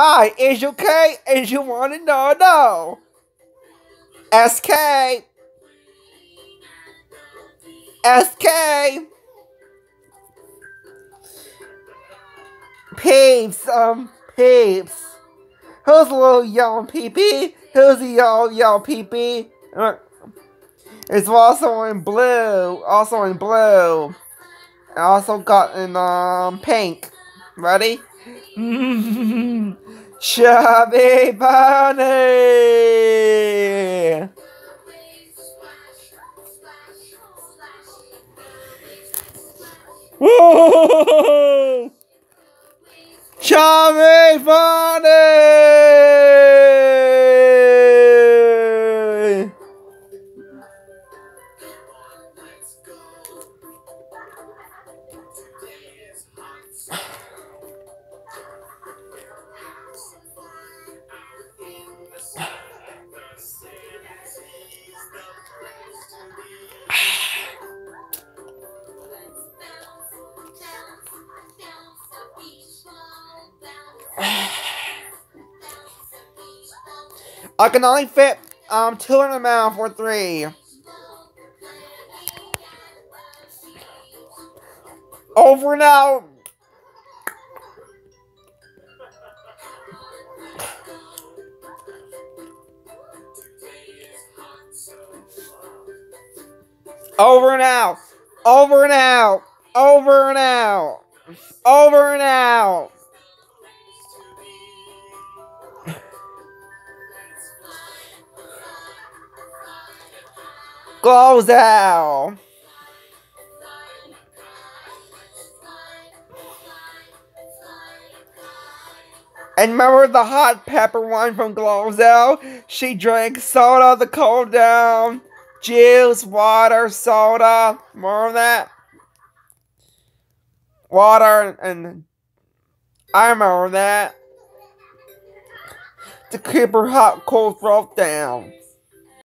Hi, is you okay? Is you want to know? No. SK. SK. Peeps, um, peeps. Who's a little yellow peepee? Who's a yellow, yellow peepee? Uh, it's also in blue. Also in blue. I also got in um pink. Ready? Chubby bunny. Whoa! Chubby bunny. I can only fit um two in the mouth or three. Over now. Over and out. Over and out. Over and out. Over and out. Close out. And remember the hot pepper wine from Glozell? She drank soda the cold down, juice, water, soda. More of that. Water and I remember that. To keep her hot cold throat down.